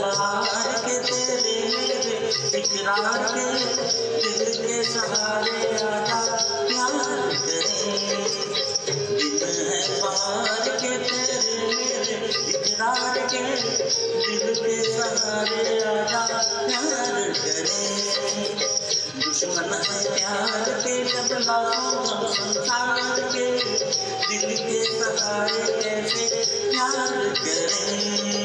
सहार के तेरे इकरार के दिल के सहारे आजा प्यार करे दिन पार के तेरे इकरार के दिल के सहारे आजा प्यार करे दुश्मन है प्यार के जब संसार के दिल के सहारे कैसे प्यार करें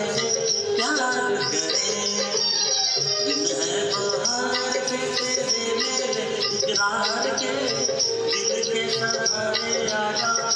इकरार के दिल के सहारे आया।